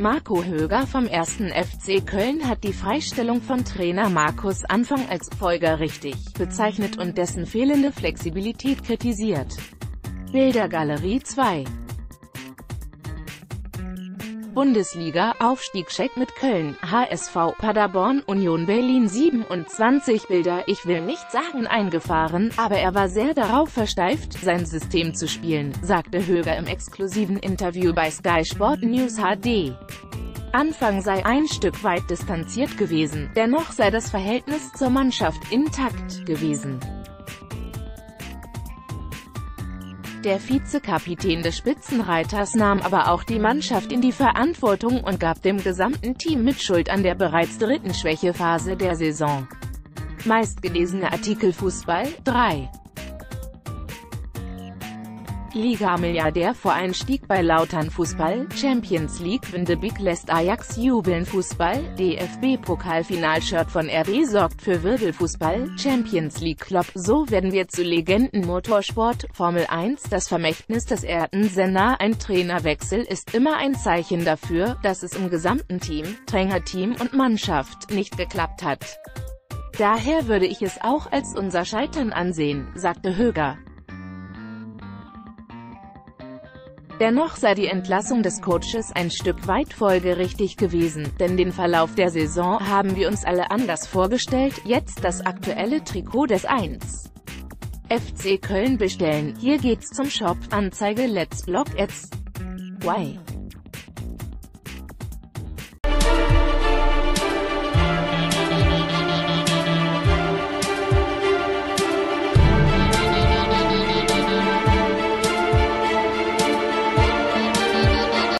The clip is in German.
Marco Höger vom 1. FC Köln hat die Freistellung von Trainer Markus Anfang als folgerichtig bezeichnet und dessen fehlende Flexibilität kritisiert. Bildergalerie 2 Bundesliga, Aufstiegscheck mit Köln, HSV, Paderborn, Union Berlin 27 Bilder, ich will nicht sagen eingefahren, aber er war sehr darauf versteift, sein System zu spielen, sagte Höger im exklusiven Interview bei Sky Sport News HD. Anfang sei ein Stück weit distanziert gewesen, dennoch sei das Verhältnis zur Mannschaft intakt gewesen. Der Vizekapitän des Spitzenreiters nahm aber auch die Mannschaft in die Verantwortung und gab dem gesamten Team Mitschuld an der bereits dritten Schwächephase der Saison. Meistgelesene Artikel Fußball 3 Liga-Milliardär vor Einstieg bei Lautern Fußball, Champions League Winde Big lässt Ajax jubeln Fußball, DFB-Pokalfinalshirt von RB sorgt für Wirbelfußball, Champions League Klopp, so werden wir zu Legenden Motorsport, Formel 1 Das Vermächtnis des Erden-Senna Ein Trainerwechsel ist immer ein Zeichen dafür, dass es im gesamten Team, Trainerteam und Mannschaft nicht geklappt hat. Daher würde ich es auch als unser Scheitern ansehen, sagte Höger. Dennoch sei die Entlassung des Coaches ein Stück weit folgerichtig gewesen, denn den Verlauf der Saison haben wir uns alle anders vorgestellt, jetzt das aktuelle Trikot des 1. FC Köln bestellen, hier geht's zum Shop, Anzeige Let's Block Ads. Why?